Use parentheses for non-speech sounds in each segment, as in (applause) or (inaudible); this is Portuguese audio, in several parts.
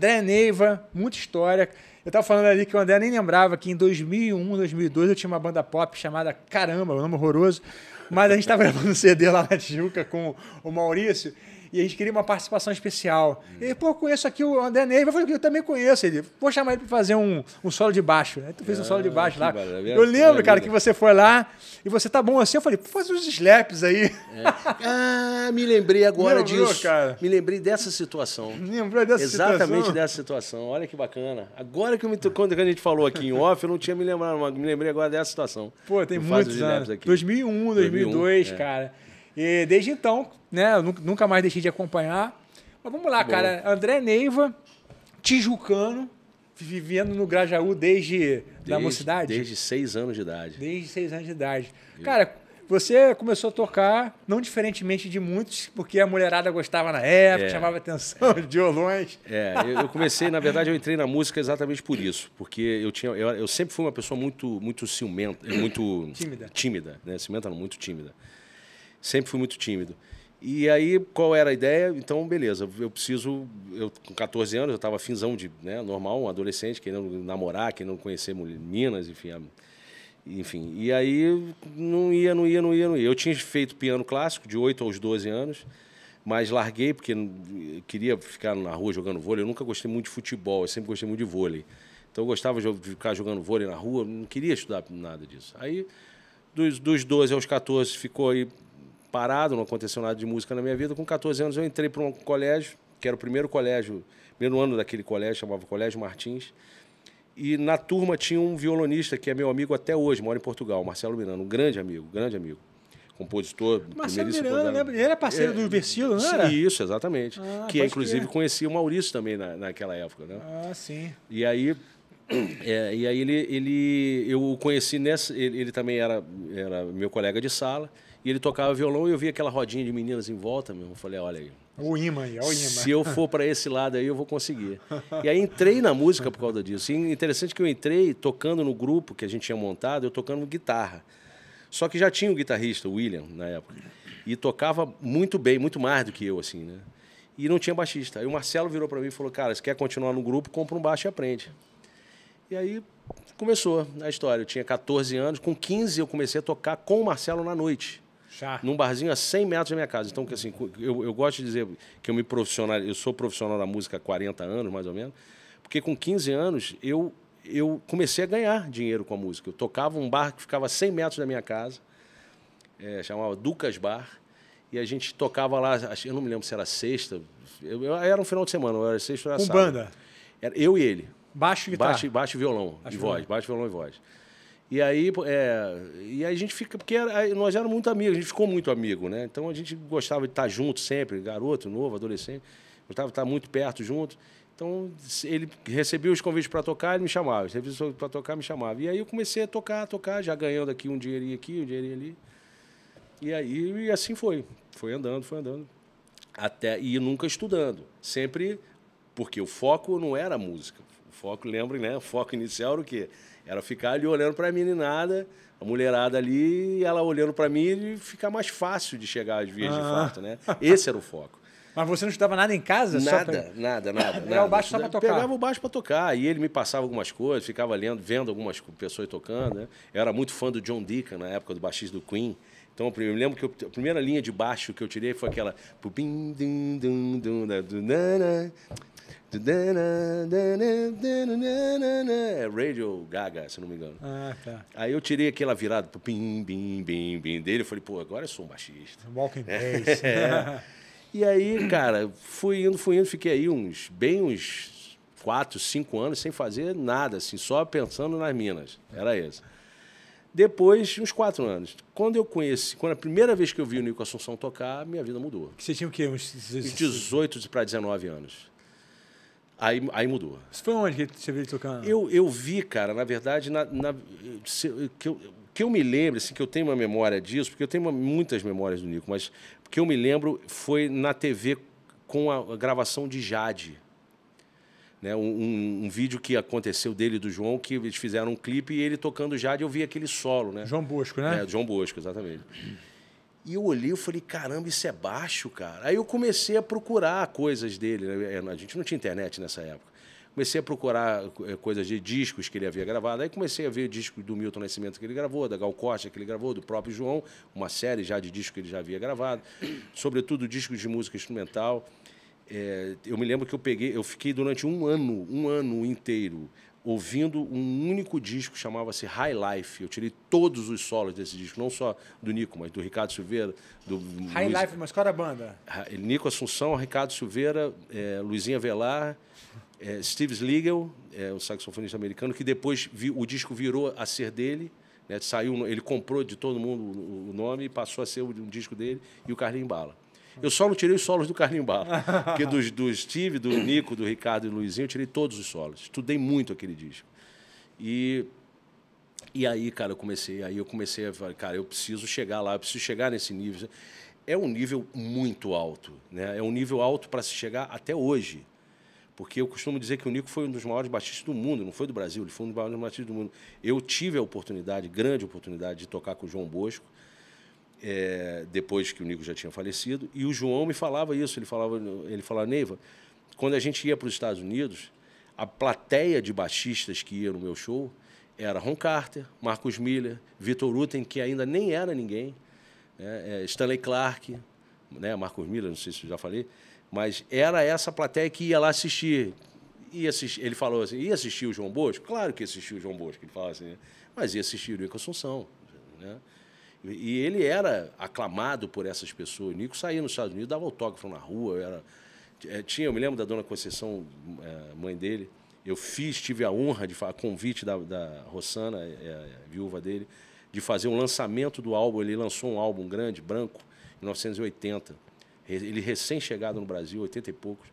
André Neiva, muita história. Eu tava falando ali que o André nem lembrava que em 2001, 2002 eu tinha uma banda pop chamada Caramba, um nome horroroso. Mas a gente estava (laughs) gravando um CD lá na Tijuca com o Maurício e a gente queria uma participação especial. Hum. E, pô, conheço aqui o André Neiva. Eu falei, eu também conheço ele. Vou chamar ele para fazer um, um solo de baixo. Aí tu fez ah, um solo de ah, baixo lá. Maravilha. Eu lembro, cara, que você foi lá e você tá bom assim. Eu falei, faz uns slaps aí. É. Ah, me lembrei agora Lembrou, disso. Cara. Me lembrei dessa situação. Lembrou dessa Exatamente situação? Exatamente dessa situação. Olha que bacana. Agora que eu me quando a gente falou aqui em off, eu não tinha me lembrado, mas me lembrei agora dessa situação. Pô, tem muitos anos. Aqui. 2001, 2002, 2001, é. cara. E desde então, né, eu nunca mais deixei de acompanhar. Mas vamos lá, Bom. cara. André Neiva, tijucano, vivendo no Grajaú desde, desde da mocidade? Desde seis anos de idade. Desde seis anos de idade. Cara, você começou a tocar, não diferentemente de muitos, porque a mulherada gostava na época, é. chamava atenção, de violões. É, eu comecei, na verdade, eu entrei na música exatamente por isso, porque eu tinha, eu, eu sempre fui uma pessoa muito, muito ciumenta, muito tímida, tímida, né? Ciumenta, não, muito tímida. Sempre fui muito tímido. E aí, qual era a ideia? Então, beleza, eu preciso. Eu, com 14 anos, eu estava finzão de. Né, normal, um adolescente, querendo namorar, querendo conhecer meninas, enfim. Enfim. E aí, não ia, não ia, não ia, não ia. Eu tinha feito piano clássico de 8 aos 12 anos, mas larguei porque queria ficar na rua jogando vôlei. Eu nunca gostei muito de futebol, eu sempre gostei muito de vôlei. Então, eu gostava de ficar jogando vôlei na rua, não queria estudar nada disso. Aí, dos, dos 12 aos 14, ficou aí parado, não aconteceu nada de música na minha vida. Com 14 anos eu entrei para um colégio, que era o primeiro colégio, primeiro ano daquele colégio, chamava Colégio Martins. E na turma tinha um violonista que é meu amigo até hoje, mora em Portugal, Marcelo Miranda, um grande amigo, grande amigo. Compositor. Marcelo Miranda, né? Ele era parceiro é, do Versilo, não era? Isso, exatamente. Ah, que inclusive crer. conhecia o Maurício também na, naquela época, né? Ah, sim. E aí (clears throat) é, e aí ele, ele eu o conheci nessa, ele, ele, também era, era meu colega de sala. E ele tocava violão e eu vi aquela rodinha de meninas em volta, meu. Eu falei, olha aí. O imã aí, o imã. Se eu for para esse lado aí, eu vou conseguir. E aí entrei na música por causa disso. E interessante que eu entrei tocando no grupo que a gente tinha montado, eu tocando guitarra. Só que já tinha o guitarrista, o William, na época. E tocava muito bem, muito mais do que eu, assim, né? E não tinha baixista. Aí o Marcelo virou para mim e falou: Cara, se quer continuar no grupo, compra um baixo e aprende. E aí começou a história. Eu tinha 14 anos, com 15 eu comecei a tocar com o Marcelo na noite. Chá. Num barzinho a 100 metros da minha casa. Então, que assim, eu, eu gosto de dizer que eu me profissional, eu sou profissional da música há 40 anos, mais ou menos, porque com 15 anos eu, eu comecei a ganhar dinheiro com a música. Eu tocava um bar que ficava a 100 metros da minha casa, é, chamava Ducas Bar, e a gente tocava lá, eu não me lembro se era sexta, eu, eu era um final de semana, era sexta ou era Com sábado. banda? Era eu e ele. Baixo e guitarra? Baixo, baixo e violão, baixo e voz, baixo, violão e voz. E aí, é, e aí a gente fica, porque era, nós éramos muito amigos, a gente ficou muito amigo, né? Então a gente gostava de estar junto sempre, garoto, novo, adolescente, gostava de estar muito perto junto. Então ele recebia os convites para tocar, ele me chamava, recebia para tocar, me chamava. E aí eu comecei a tocar, a tocar, já ganhando aqui um dinheirinho aqui, um dinheirinho ali. E aí e assim foi, foi andando, foi andando. Até e nunca estudando, sempre porque o foco não era música. O foco, lembrem, né? O foco inicial era o quê? Era ficar ali olhando para a meninada, a mulherada ali, ela olhando para mim e ficar mais fácil de chegar às vias ah. de fato, né? Esse era o foco. Mas você não estudava nada em casa? Nada, pra... nada, nada. Pegava o baixo só para tocar? Pegava o baixo para tocar. E ele me passava algumas coisas, ficava lendo, vendo algumas pessoas tocando. Né? Eu era muito fã do John Deacon, na época do baixista do Queen. Então, eu me lembro que a primeira linha de baixo que eu tirei foi aquela... É Radio Gaga, se não me engano. Ah, tá. Aí eu tirei aquela virada pro bim, bim, bim, bim dele. Eu falei, pô, agora eu sou um baixista. Walking bass. é. (laughs) E aí, cara, fui indo, fui indo, fiquei aí uns, bem uns quatro, cinco anos sem fazer nada, assim, só pensando nas minas. Era isso. Depois, uns quatro anos. Quando eu conheci, quando a primeira vez que eu vi o Nico Assunção tocar, minha vida mudou. Você tinha o quê? Uns 18 para 19 anos. Aí, aí mudou. Isso foi onde que você veio tocando? Eu, eu vi, cara, na verdade, na, na, que, eu, que eu me lembro, assim, que eu tenho uma memória disso, porque eu tenho uma, muitas memórias do Nico, mas que eu me lembro foi na TV com a, a gravação de Jade. Né, um, um, um, vídeo que aconteceu dele e do João, que eles fizeram um clipe e ele tocando Jade, eu vi aquele solo, né? João Bosco, né? É, João Bosco, exatamente. E eu olhei e falei, caramba, isso é baixo, cara. Aí eu comecei a procurar coisas dele. Né? É, a gente não tinha internet nessa época. Comecei a procurar é, coisas de discos que ele havia gravado. Aí comecei a ver discos do Milton Nascimento que ele gravou, da Gal Costa que ele gravou, do próprio João, uma série já de discos que ele já havia gravado, sobretudo discos de música instrumental. É, eu me lembro que eu peguei, eu fiquei durante um ano, um ano inteiro, ouvindo um único disco chamava-se High Life. Eu tirei todos os solos desse disco, não só do Nico, mas do Ricardo Silveira, do High Luiz... Life, mas qual era a banda? Nico Assunção, Ricardo Silveira, é, Luizinha Velar, é, Steve Sliegel, é, o saxofonista americano, que depois vi, o disco virou a ser dele. Né, saiu, ele comprou de todo mundo o, o nome e passou a ser um disco dele e o Carlinhos Bala. Eu só não tirei os solos do Carlinhos Bala. (laughs) porque dos, do Steve, do Nico, do Ricardo e do Luizinho, eu tirei todos os solos. Estudei muito aquele disco. E, e aí, cara, eu comecei, aí eu comecei a falar, cara, eu preciso chegar lá, eu preciso chegar nesse nível. É um nível muito alto, né? É um nível alto para se chegar até hoje. Porque eu costumo dizer que o Nico foi um dos maiores baixistas do mundo, não foi do Brasil, ele foi um dos maiores baixistas do mundo. Eu tive a oportunidade, grande oportunidade, de tocar com o João Bosco é, depois que o Nico já tinha falecido. E o João me falava isso, ele falava, ele falava, Neiva, quando a gente ia para os Estados Unidos, a plateia de baixistas que ia no meu show era Ron Carter, Marcos Miller, Vitor Uten, que ainda nem era ninguém, né? É, Stanley Clark, né? Marcos Miller, não sei se eu já falei, mas era essa plateia que ia lá assistir. Ia assistir ele falou assim, ia assistir o João Bosco? Claro que ia assistir o João Bosco, ele falava assim, né? mas ia assistir o Nico Assunção, né? E ele era aclamado por essas pessoas. O Nico saía nos Estados Unidos, dava autógrafo na rua. Era, é, tinha, eu me lembro da dona Conceição, é, mãe dele. Eu fiz, tive a honra de a convite da, da Rossana, é, viúva dele, de fazer um lançamento do álbum. Ele lançou um álbum grande, branco, em 1980. Ele recém-chegado no Brasil, 80 e poucos,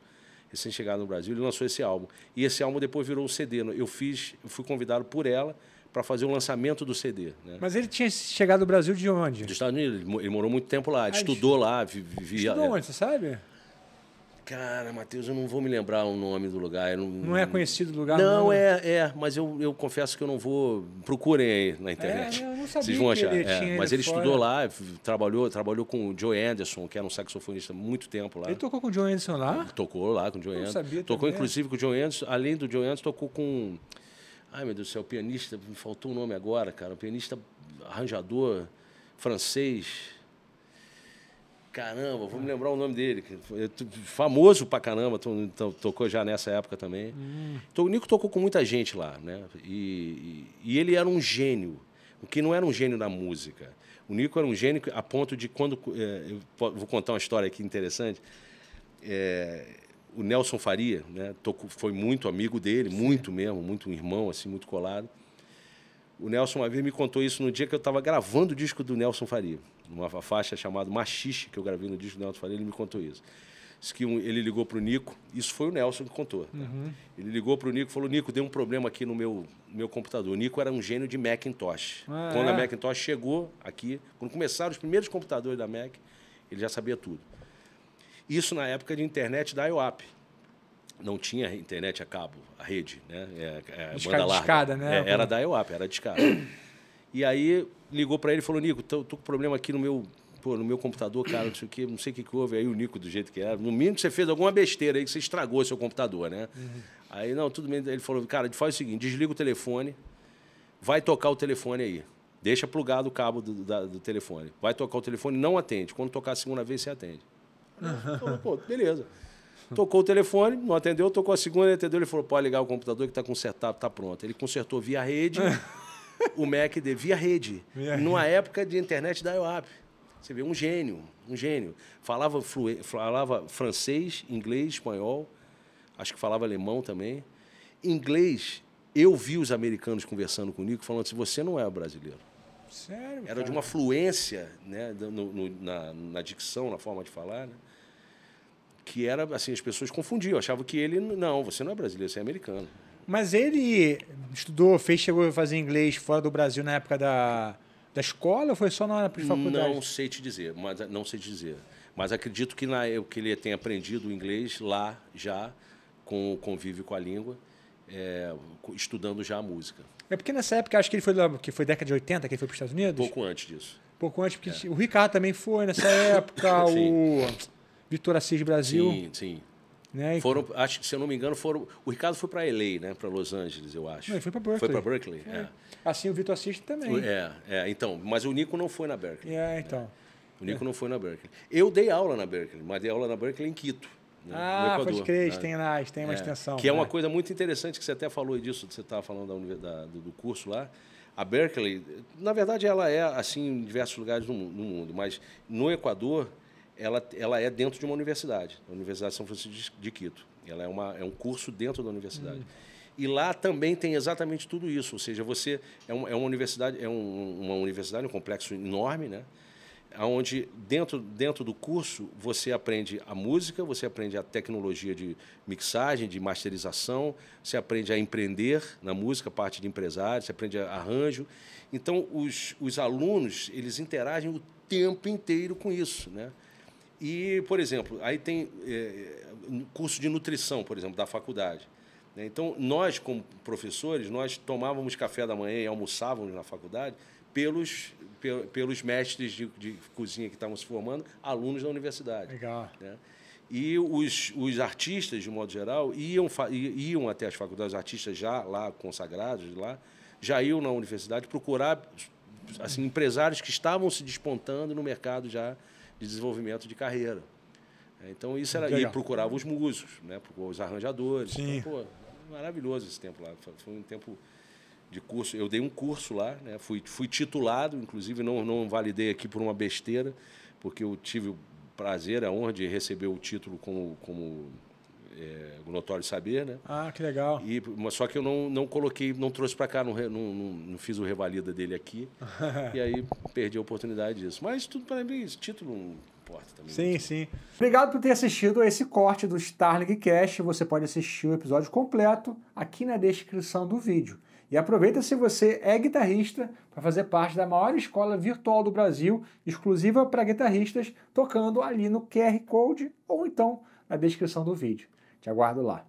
recém-chegado no Brasil, ele lançou esse álbum. E esse álbum depois virou um CD. Eu fiz, eu fui convidado por ela para fazer o lançamento do CD. Né? Mas ele tinha chegado do Brasil de onde? Dos Estados Unidos. Ele morou muito tempo lá. Ah, estudou ele... lá, vivia. Estudou onde, você sabe? Cara, Matheus, eu não vou me lembrar o nome do lugar. Não, não, é conhecido o lugar? Não, não, é, é, mas eu, eu confesso que eu não vou. Procurem aí na internet. É, eu não sabia Vocês vão achar. Ele é, mas ele, estudou lá, trabalhou, trabalhou com o Joe Anderson, que era um saxofonista muito tempo lá. Ele tocou com o Joe Anderson lá? Tocou lá com o Joe Anderson. Sabia tocou também. inclusive com o Joe Anderson. Além do Joe Anderson, tocou com Ai, meu Deus do céu, pianista, me faltou o nome agora, cara. Um pianista arranjador francês. Caramba, vou me lembrar o nome dele. Famoso pra caramba, tocou já nessa época também. Hum. Então, o Nico tocou com muita gente lá, né? E, e, e, ele era um gênio, o que não era um gênio da música. O Nico era um gênio a ponto de quando. É, eu vou contar uma história aqui interessante. É, o Nelson Faria, né, tocou, foi muito amigo dele, Sim. muito mesmo, muito um irmão, assim, muito colado. O Nelson uma vez me contou isso no dia que eu estava gravando o disco do Nelson Faria, uma faixa chamada Machixe, que eu gravei no disco do Nelson Faria, ele me contou isso. Diz que um, ele ligou para o Nico, isso foi o Nelson que contou. Né? Uhum. Ele ligou para o Nico e falou: Nico, deu um problema aqui no meu, meu computador. O Nico era um gênio de Macintosh. Ah, quando é? a Macintosh chegou aqui, quando começaram os primeiros computadores da Mac, ele já sabia tudo. Isso na época de internet da IOAP. Não tinha internet a cabo, a rede, né? É, é, banda larga. Discada, né? É, era da IOAP, era discada. E aí ligou para ele e falou, Nico, tô, tô com problema aqui no meu, pô, no meu computador, cara, não sei o que, não sei o que, que houve. Aí o Nico, do jeito que era, no mínimo você fez alguma besteira aí que você estragou seu computador, né? Uhum. Aí, não, tudo bem. Ele falou, cara, faz o seguinte, desliga o telefone, vai tocar o telefone aí. Deixa plugado o cabo do, da, do telefone. Vai tocar o telefone, não atende. Quando tocar a segunda vez, você atende. Falei, pô, beleza. Tocou o telefone, não atendeu, tocou a segunda, atendeu. Ele falou: pode ligar o computador que está consertado, está pronto. Ele consertou via rede, (laughs) o Mac de via rede, numa época de internet da IOAP. Você vê, um gênio, um gênio. Falava, flue... falava francês, inglês, espanhol, acho que falava alemão também. Inglês, eu vi os americanos conversando comigo, falando assim: você não é brasileiro. Sério? Era cara? de uma fluência né, no, no, na, na dicção, na forma de falar. Né? que era assim, as pessoas confundiam, achavam que ele não, você não é brasileiro, você é americano. Mas ele estudou, fez, chegou a fazer inglês fora do Brasil na época da, da escola ou foi só na faculdade? Não sei te dizer, mas não sei te dizer. Mas acredito que na que ele tenha aprendido o inglês lá já com o convívio com a língua, é, estudando já a música. É porque nessa época acho que ele foi que foi década de 80 que ele foi para os Estados Unidos. Pouco antes disso. Pouco antes, porque é. o Ricardo também foi nessa época, (laughs) o Vitor Assis Brasil. Sim, sim. Né? Foram, acho se eu não me engano, foram. O Ricardo foi para LA, né? Para Los Angeles, eu acho. Não, foi para Berkeley. Foi para Berkeley. É. Assim o Vitor Assis também. É, é, então. Mas o Nico não foi na Berkeley. É, então. É. O Nico não foi na Berkeley. Eu dei aula na Berkeley, mas dei aula na Berkeley em Quito. Né? Ah, pode crer, né? tem, na, tem uma é, extensão. Que é uma né? coisa muito interessante que você até falou disso, você estava falando da, da, do curso lá. A Berkeley, na verdade, ela é assim em diversos lugares no, no mundo, mas no Equador, ela, ela é dentro de uma universidade, a Universidade de São Francisco de Quito. Ela é, uma, é um curso dentro da universidade. Hum. E lá também tem exatamente tudo isso, ou seja, você é, um, é uma universidade, é um, uma universidade, um complexo enorme, né? onde dentro, dentro do curso você aprende a música, você aprende a tecnologia de mixagem, de masterização, você aprende a empreender na música, parte de empresário, você aprende arranjo. Então, os, os alunos, eles interagem o tempo inteiro com isso, né? E, por exemplo, aí tem é, curso de nutrição, por exemplo, da faculdade. Né? Então, nós, como professores, nós tomávamos café da manhã e almoçávamos na faculdade pelos pelos mestres de, de cozinha que estavam se formando, alunos da universidade. Legal. Né? E os, os artistas, de modo geral, iam, iam até as faculdades, os artistas já lá consagrados, lá, já iam na universidade procurar assim, empresários que estavam se despontando no mercado já de desenvolvimento de carreira. Então, isso era. Legal. E procurava os músicos, né? os arranjadores. Sim. Então, pô, maravilhoso esse tempo lá. Foi um tempo de curso. Eu dei um curso lá, né? fui, fui titulado, inclusive não, não validei aqui por uma besteira, porque eu tive o prazer, a honra de receber o título como, como é, o notório saber, né? Ah, que legal. E, só que eu não, não coloquei, não trouxe para cá, não, não, não, fiz o revalida dele aqui, (laughs) e aí perdi a oportunidade disso. Mas tudo para mim, esse título não importa também. Sim, muito. sim. Obrigado por ter assistido a esse corte do Starlink Cast. Você pode assistir o episódio completo aqui na descrição do vídeo. E aproveita se você é guitarrista para fazer parte da maior escola virtual do Brasil, exclusiva para guitarristas, tocando ali no QR Code ou então na descrição do vídeo. Te aguardo lá.